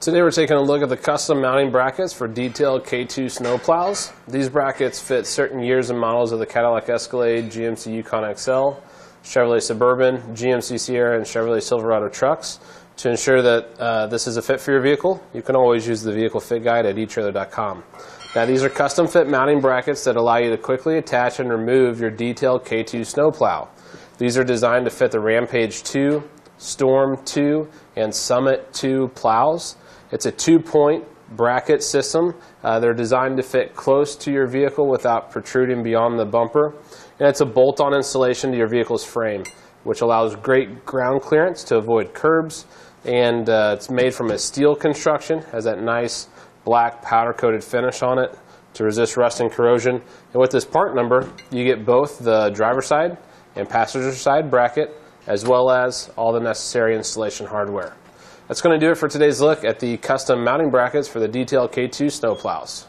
Today we're taking a look at the custom mounting brackets for Detail K2 snowplows. These brackets fit certain years and models of the Cadillac Escalade, GMC Yukon XL, Chevrolet Suburban, GMC Sierra, and Chevrolet Silverado trucks. To ensure that uh, this is a fit for your vehicle, you can always use the vehicle fit guide at eTrailer.com. Now these are custom fit mounting brackets that allow you to quickly attach and remove your Detail K2 snowplow. These are designed to fit the Rampage 2, Storm 2, and Summit 2 plows. It's a two-point bracket system. Uh, they're designed to fit close to your vehicle without protruding beyond the bumper. And it's a bolt-on installation to your vehicle's frame, which allows great ground clearance to avoid curbs. And uh, it's made from a steel construction, has that nice black powder-coated finish on it to resist rust and corrosion. And with this part number, you get both the driver side and passenger side bracket, as well as all the necessary installation hardware. That's going to do it for today's look at the custom mounting brackets for the Detail K2 snowplows.